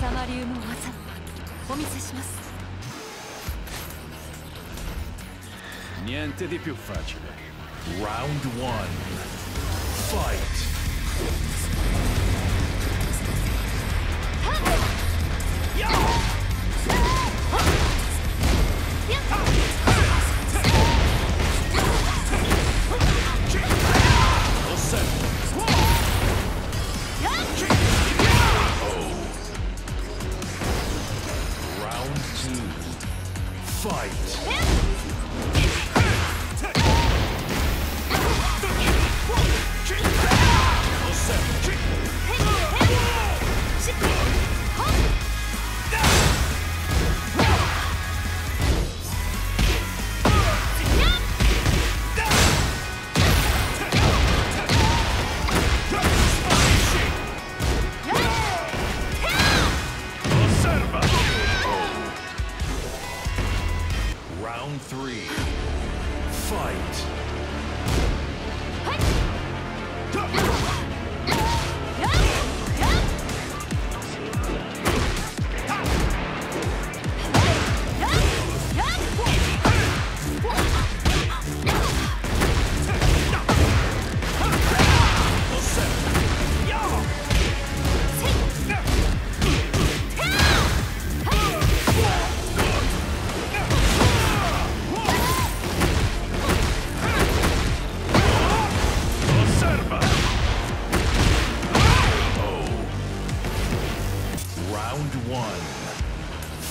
風間流の技お見せします Niente di più facile. Round one. Fight. Fight. Fight.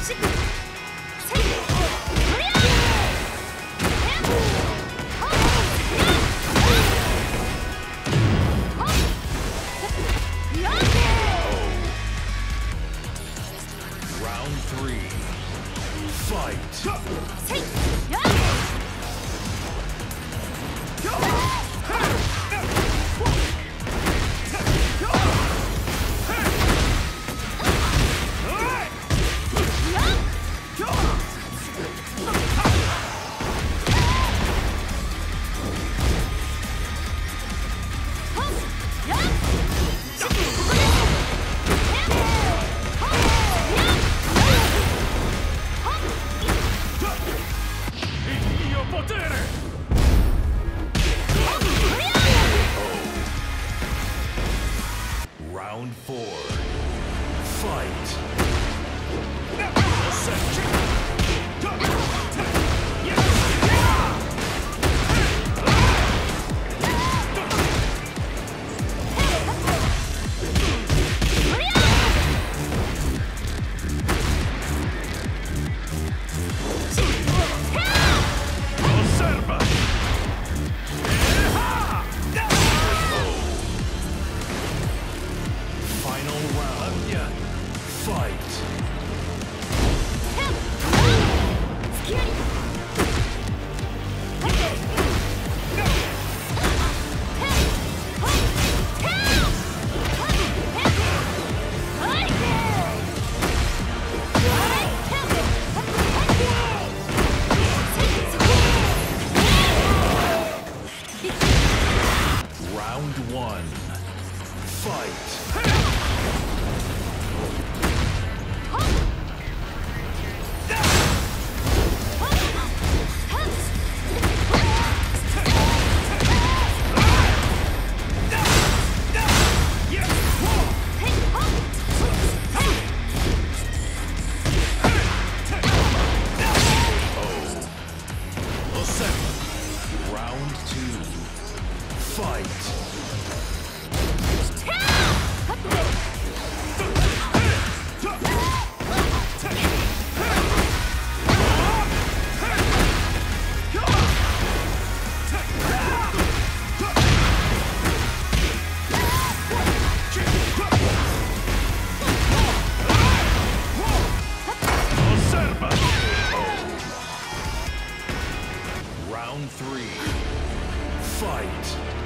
Osserva. Round four. Fight. Round one. Fight. three, fight!